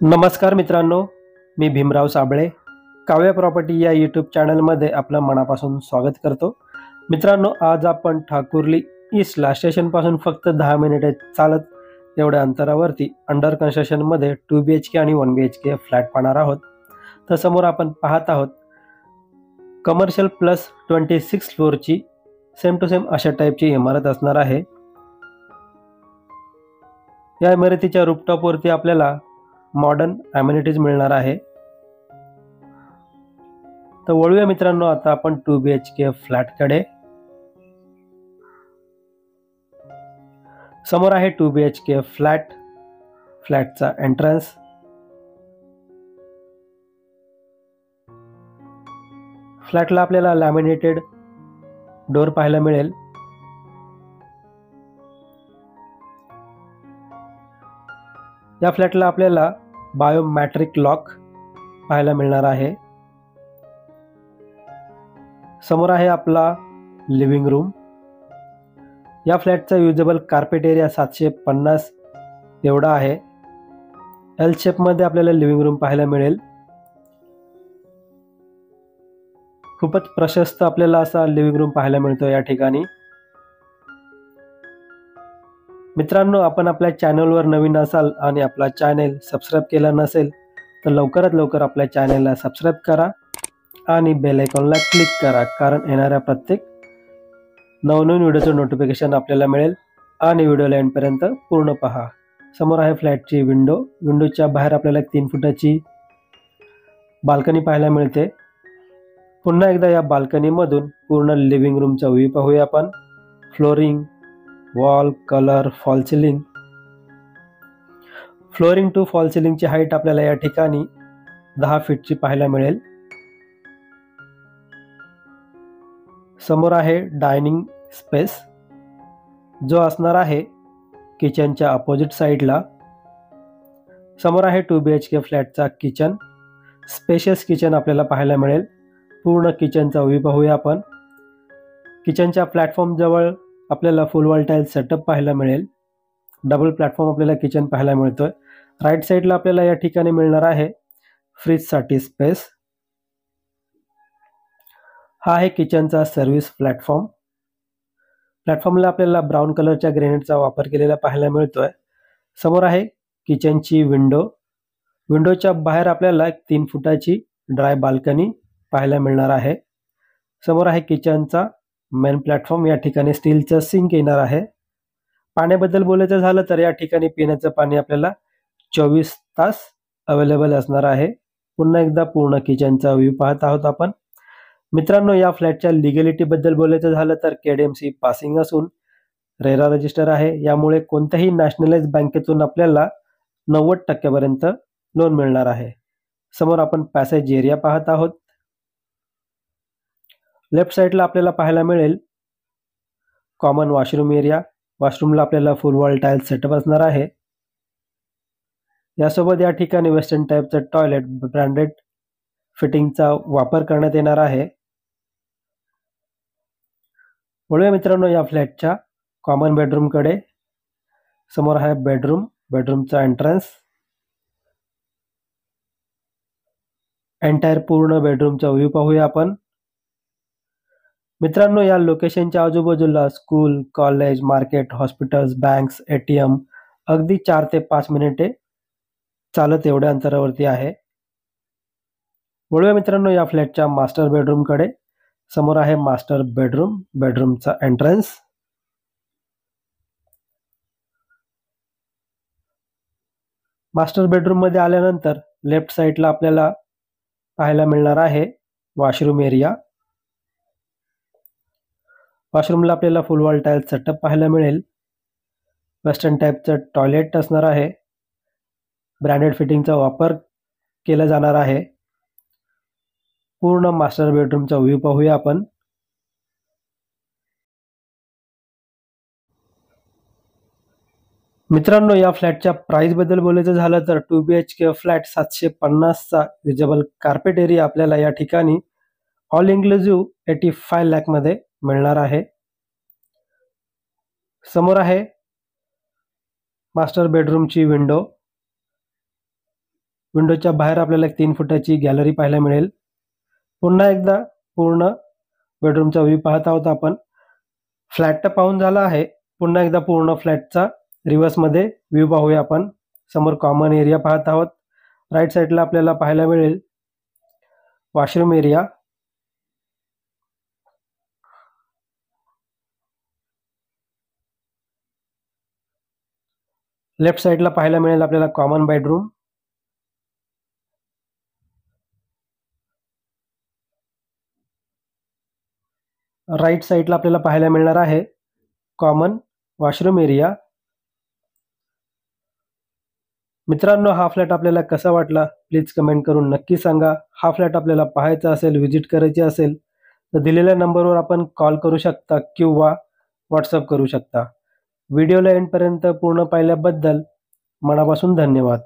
नमस्कार मित्रांनो मी भीमराव साबळे काव्य प्रॉपर्टी या यूट्यूब चॅनलमध्ये आपलं मनापासून स्वागत करतो. मित्रांनो आज आपण ठाकुर्ली ईस्टला स्टेशनपासून फक्त दहा मिनिटे चालत. एवढ्या अंतरावरती अंडर कन्स्ट्रक्शनमध्ये टू बी एच के आणि one B H K flat पाहणार आहोत. तर समोर आपण पाहत आहोत कमर्शियल प्लस ट्वेंटी सिक्स फ्लोअरची सेम टू सेम अशा टाईपची इमारत असणार आहे. या इमारतीच्या रूपटॉपवरती आपल्याला मॉडर्न ॲम्युनिटीज मिळणार आहे. तर वळूया मित्रांनो आता आपण टू बी एच के फ्लॅटकडे समोर आहे two B H K flat फ्लॅटचा entrance फ्लॅटला आपल्याला लॅमिनेटेड डोर पाहायला मिळेल. या फ्लॅटला आपल्याला बायोमॅट्रिक लॉक पाहायला मिळणार आहे. समोर आहे आपला लिव्हिंग रूम. या फ्लॅटचा युजेबल कार्पेट एरिया सातशे पन्नास एवढा आहे. एल शेपमध्ये आपल्याला लिव्हिंग रूम पाहायला मिळेल. खूपच प्रशस्त आपल्याला असा लिव्हिंग रूम पाहायला मिळतो या ठिकाणी. मित्रांनो आपण आपल्या चॅनलवर नवीन असाल आणि आपला चॅनेल सबस्क्राईब केला नसेल तर लवकरात लवकर आपल्या चॅनेलला सबस्क्राईब करा आणि बेल आयकॉनला क्लिक करा कारण येणाऱ्या प्रत्येक नवनवीन व्हिडिओचं नोटिफिकेशन आपल्याला मिळेल आणि व्हिडिओला एंडपर्यंत पूर्ण पहा. समोर आहे फ्लॅटची विंडो. विंडोच्या बाहेर आपल्याला एक तीन फुटाची बाल्कनी पाहायला मिळते. पुन्हा एकदा या बाल्कनीमधून पूर्ण लिव्हिंग रूमचा व्ह्यू पाहूया आपण. Flooring wall colour fall ceiling. Flooring to fall सिलिंगची height आपल्याला या ठिकाणी दहा फीटची पाहायला मिळेल. समोर आहे डायनिंग स्पेस. जो असणार आहे किचनच्या अपोजिट साईडला. समोर आहे टू बी एच के फ्लॅटचा किचन. स्पेशियस किचन आपल्याला पाहायला मिळेल. पूर्ण किचनचा व्ह्यू पाहूया आपण. किचनच्या प्लॅटफॉर्म जवळ आपल्याला फुल वॉल टाईल सेटअप पाहायला मिळेल. डबल प्लॅटफॉर्म आपल्याला किचन पाहायला मिळतोय. राईट साईडला आपल्याला या ठिकाणी मिळणार आहे फ्रीजसाठी स्पेस हा आहे किचनचा सर्व्हिस प्लॅटफॉर्म प्लॅटफॉर्मला आपल्याला ब्राऊन कलरच्या ग्रेनेडचा वापर केलेला पाहायला मिळतोय. समोर आहे किचनची विंडो विंडोच्या बाहेर आपल्याला एक तीन फुटाची ड्राय बाल्कनी पाहायला मिळणार आहे. समोर आहे किचनचा मेन प्लॅटफॉर्म या ठिकाणी स्टीलचं सिंक येणार आहे. पाण्याबद्दल बोलायचं झालं तर या ठिकाणी पिण्याचं पाणी आपल्याला चोवीस तास अवेलेबल असणार आहे. पुन्हा एकदा पूर्ण किचनचा व्ह्यू पाहत आहोत आपण. मित्रांनो या फ्लॅटच्या लिगॅलिटीबद्दल बोलायचं झालं तर केडीएमसी पासिंग असून रेरा रजिस्टर आहे. यामुळे कोणत्याही नॅशनलाइज बँकेतून आपल्याला नव्वद टक्क्यापर्यंत लोन मिळणार आहे. समोर आपण पॅसेज एरिया पाहत आहोत. लेफ्ट साईडला आपल्याला पाहायला मिळेल. कॉमन वॉशरूम एरिया वॉशरूमला आपल्याला फुल वॉल टाईल सेटअप असणार आहे. यासोबत या ठिकाणी वेस्टर्न टाईपचं टॉयलेट ब्रँडेड फिटिंगचा वापर करण्यात येणार आहे. वळूया मित्रांनो या फ्लॅटच्या कॉमन बेडरूमकडे समोर आहे बेडरूम बेडरूमचा एंट्रन्स एंटायर पूर्ण बेडरूमचा व्ह्यू पाहूया आपण. मित्रांनो या लोकेशनच्या आजूबाजूला school college market hospitals banks A T M अगदी चार ते पाच मिनिटे चालत एवढ्या अंतरावरती आहे. वळूया मित्रांनो या फ्लॅटच्या मास्टर बेडरूमकडे समोर आहे मास्टर बेडरूम बेडरूमचा एंट्रन्स मास्टर बेडरूममध्ये आल्यानंतर लेफ्ट साईडला आपल्याला पाहायला मिळणार आहे वॉशरूम एरिया वॉशरूमला आपल्याला फुल वॉल टाईल सेटअप पाहायला मिळेल. वेस्टर्न टाईपचं टॉयलेट असणार आहे. ब्रँडेड फिटिंगचा वापर केला जाणार आहे. पूर्ण मास्टर बेडरूमचा व्ह्यू पाहूया आपण. मित्रांनो या फ्लॅटच्या प्राईसबद्दल बोलायचं झालं तर two B H K flat सातशे पन्नासचा युजेबल कार्पेट एरिया आपल्याला या ठिकाणी ऑल इन्क्लुझिव्ह एटी फाय लॅकमध्ये मिळणार आहे. समोर आहे मास्टर बेडरूमची विंडो. विंडोच्या बाहेर आपल्याला एक तीन फुटाची गॅलरी पाहायला मिळेल. पुन्हा एकदा पूर्ण बेडरूमचा व्ह्यू पाहत आहोत आपण. फ्लॅट तर पाहून झाला आहे. पुन्हा एकदा पूर्ण फ्लॅटचा रिव्हर्समध्ये व्ह्यू पाहूया आपण. समोर कॉमन एरिया पाहत आहोत. राईट साईडला आपल्याला पाहायला मिळेल. वॉशरूम एरिया लेफ्ट साईडला पाहायला मिळेल आपल्याला कॉमन बेडरूम राईट साईडला आपल्याला पाहायला मिळणार आहे कॉमन वॉशरूम एरिया मित्रांनो हा फ्लॅट आपल्याला कसा वाटला? प्लीज कमेंट करून नक्की सांगा. हा फ्लॅट आपल्याला पाहायचा असेल व्हिजिट करायची असेल तर दिलेल्या नंबरवर आपण कॉल करू शकता किंवा व्हॉट्सअप करू शकता. व्हिडिओला एंडपर्यंत पूर्ण पाहिल्याबद्दल मनापासून धन्यवाद.